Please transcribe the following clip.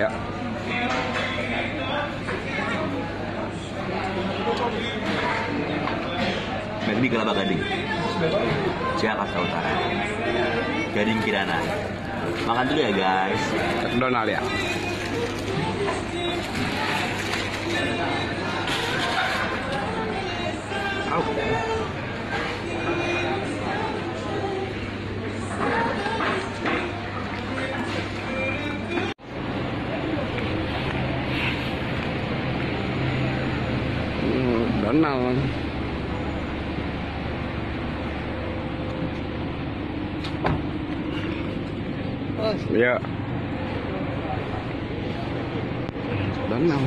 Ya. McD Kelapa Gading? Jakarta Utara. Gading Kirana. Makan dulu ya guys. Donald ya. đón nào không? Dạ. Đón nào